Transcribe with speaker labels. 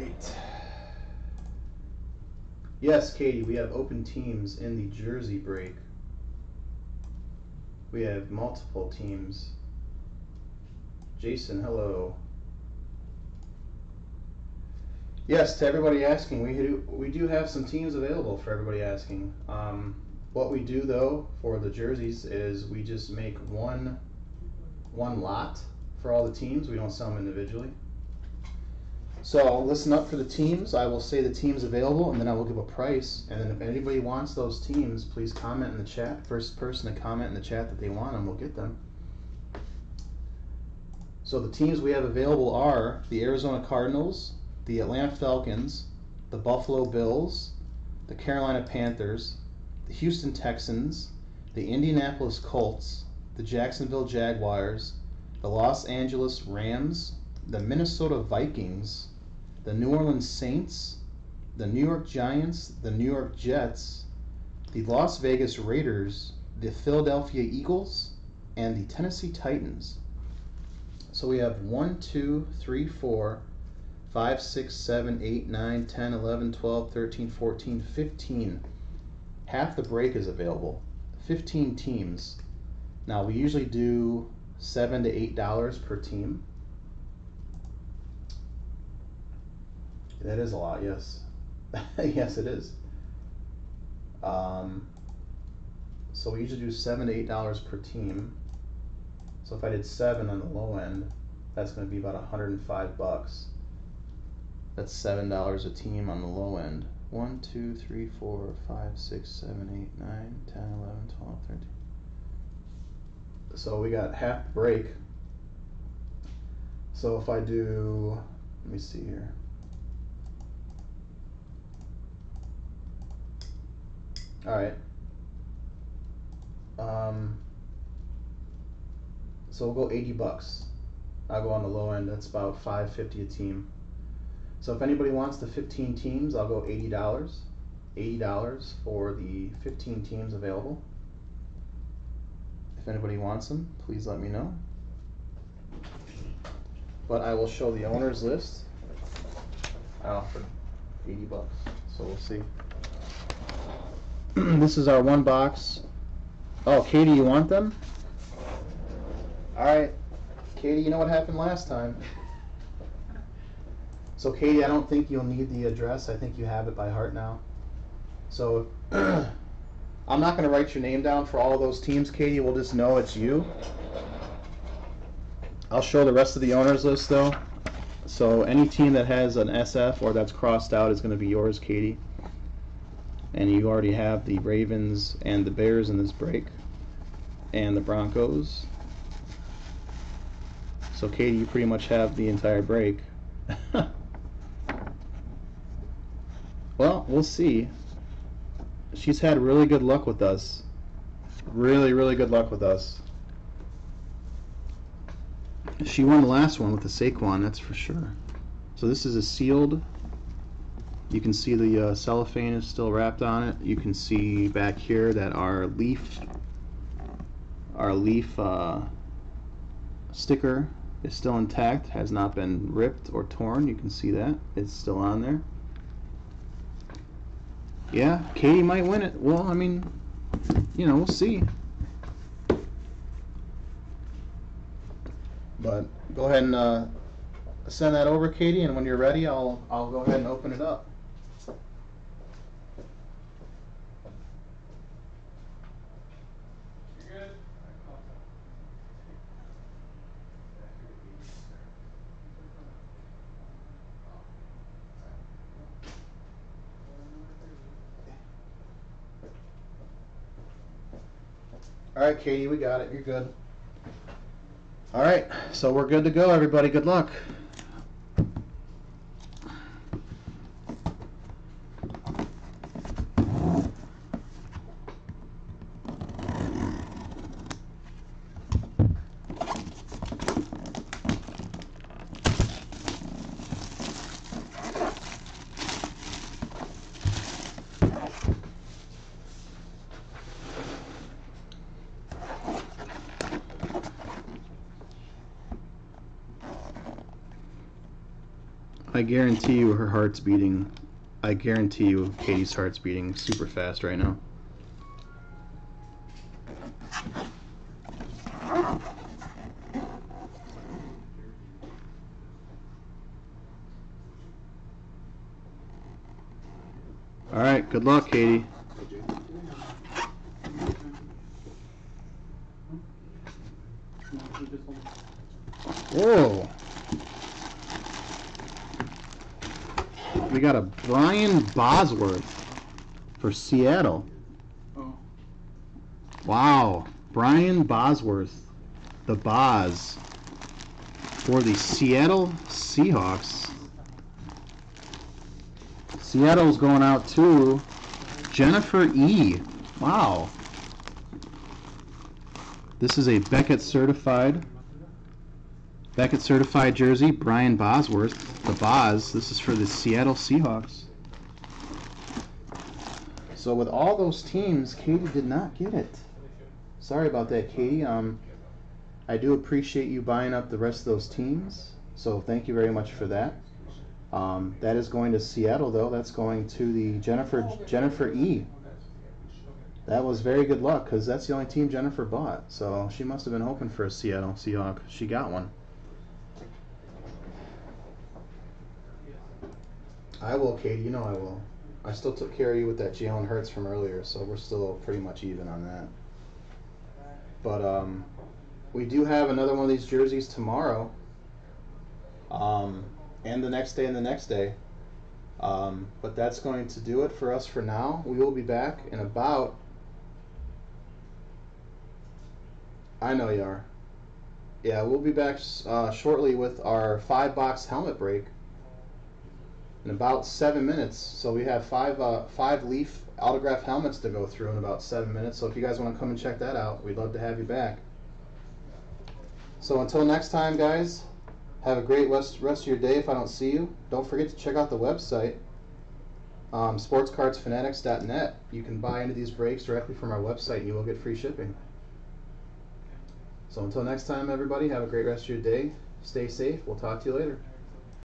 Speaker 1: right. Yes, Katie, we have open teams in the Jersey break. We have multiple teams. Jason, hello. Yes, to everybody asking, we do we do have some teams available for everybody asking. Um, what we do though for the jerseys is we just make one one lot for all the teams. We don't sell them individually. So listen up for the teams. I will say the teams available, and then I will give a price. And then if anybody wants those teams, please comment in the chat. First person to comment in the chat that they want them, we'll get them. So the teams we have available are the Arizona Cardinals, the Atlanta Falcons, the Buffalo Bills, the Carolina Panthers, the Houston Texans, the Indianapolis Colts, the Jacksonville Jaguars, the Los Angeles Rams, the Minnesota Vikings, the New Orleans Saints, the New York Giants, the New York Jets, the Las Vegas Raiders, the Philadelphia Eagles, and the Tennessee Titans. So we have 1, 2, 3, 4, 5, 6, 7, 8, 9, 10, 11, 12, 13, 14, 15. Half the break is available. 15 teams. Now we usually do 7 to 8 dollars per team. That is a lot, yes. yes, it is. Um, so we usually do seven to eight dollars per team. So if I did seven on the low end, that's going to be about 105 bucks. That's seven dollars a team on the low end. 1, 2, 3, 4, 5, 6, 7, 8, 9, 10, 11, 12, 13. So we got half break. So if I do, let me see here. All right. Um, so we'll go 80 bucks. I'll go on the low end. That's about 550 a team. So if anybody wants the 15 teams, I'll go $80. $80 for the 15 teams available. If anybody wants them, please let me know. But I will show the owner's list. I offered 80 bucks, so we'll see. this is our one box. Oh, Katie, you want them? All right, Katie, you know what happened last time. So, Katie, I don't think you'll need the address. I think you have it by heart now. So, I'm not going to write your name down for all those teams, Katie. We'll just know it's you. I'll show the rest of the owners list, though. So, any team that has an SF or that's crossed out is going to be yours, Katie and you already have the Ravens and the Bears in this break, and the Broncos. So, Katie, you pretty much have the entire break. well, we'll see. She's had really good luck with us. Really, really good luck with us. She won the last one with the Saquon, that's for sure. So this is a sealed you can see the uh, cellophane is still wrapped on it. You can see back here that our leaf, our leaf uh, sticker is still intact, has not been ripped or torn. You can see that. It's still on there. Yeah, Katie might win it. Well, I mean, you know, we'll see. But go ahead and uh, send that over, Katie, and when you're ready, I'll I'll go ahead and open it up. All right, Katie, we got it. You're good. All right, so we're good to go, everybody. Good luck. I guarantee you her heart's beating. I guarantee you Katie's heart's beating super fast right now. All right, good luck, Katie. Whoa. Got a Brian Bosworth for Seattle.
Speaker 2: Oh.
Speaker 1: Wow. Brian Bosworth, the Boz, for the Seattle Seahawks. Seattle's going out to Jennifer E. Wow. This is a Beckett certified Beckett certified jersey, Brian Bosworth, the Boz. This is for the Seattle Seahawks. So with all those teams, Katie did not get it. Sorry about that, Katie. Um, I do appreciate you buying up the rest of those teams. So thank you very much for that. Um, that is going to Seattle, though. That's going to the Jennifer Jennifer E. That was very good luck because that's the only team Jennifer bought. So she must have been hoping for a Seattle Seahawk. She got one. I will, Katie. You know I will. I still took care of you with that Jalen Hurts from earlier, so we're still pretty much even on that. But um, we do have another one of these jerseys tomorrow. Um, and the next day and the next day. Um, but that's going to do it for us for now. We will be back in about. I know you are. Yeah, we'll be back uh, shortly with our five box helmet break in about seven minutes. So we have five uh, five leaf autograph helmets to go through in about seven minutes. So if you guys want to come and check that out, we'd love to have you back. So until next time, guys, have a great rest, rest of your day if I don't see you. Don't forget to check out the website, um, sportscardsfanatics.net. You can buy into these breaks directly from our website and you will get free shipping. So until next time, everybody, have a great rest of your day. Stay safe. We'll talk to you later.